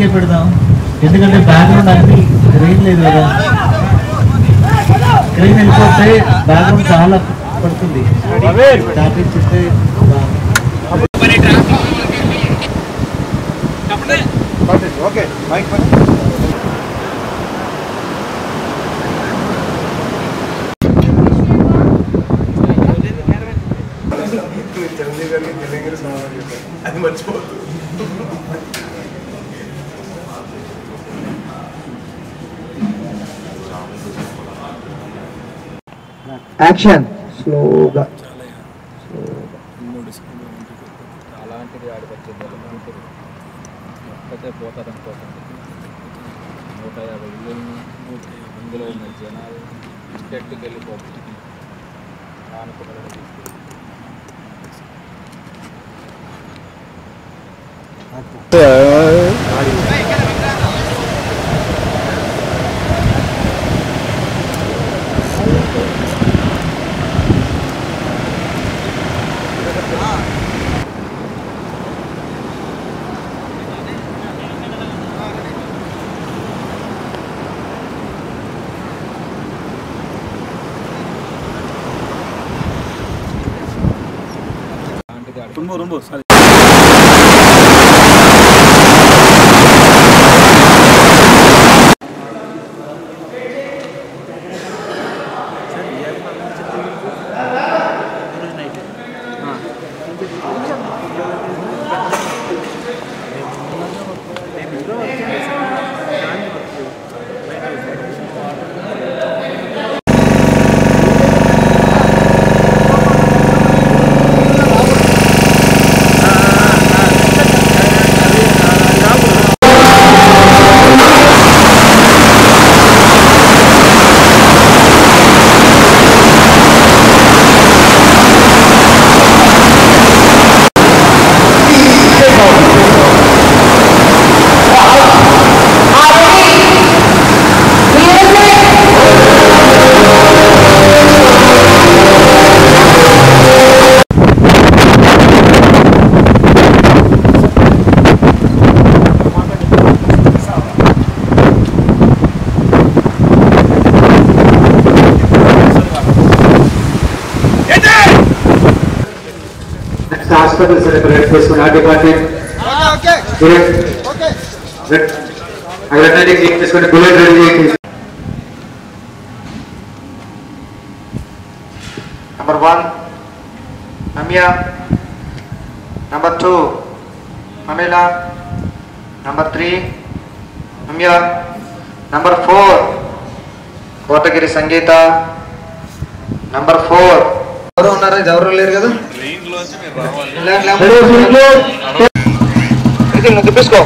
ఇలాగే పెడదాం. ఎందుకంటే బ్యాక్గ్రౌండ్ అన్ని స్క్రీన్ లేదు కదా. స్క్రీన్ వెళ్ళిపోతే బ్యాక్గ్రౌండ్ చాలా పడుతుంది. చెప్తే ఓకే మైక్ యాక్షన్ స్లోగా అలాంటిది ఆడికి వచ్చింది అలాంటిది ఒక్కతే పోతారు అనుకోకండి నూట యాభై ఇల్లులను ఇందులో ఉన్న జనాలు చెట్టుకు వెళ్ళిపోతుంది ఆనుకున్న తీసుకెళ్ళి ரொம்ப ரொம்ப sorry Hospital celebrate చేసుకుని ఆ డిపార్ట్మెంట్ అక్కడ క్లీన్ చేసుకుని బుల్లెట్ రెడీ చేయండి Number one, Namia. Number two, Pamela. Number three, Namia. Number four, Kotagiri Sangeetha number four ఎవరు ఉన్నారు ఎవరు లేరు కదా Pero, ¿qué pesco?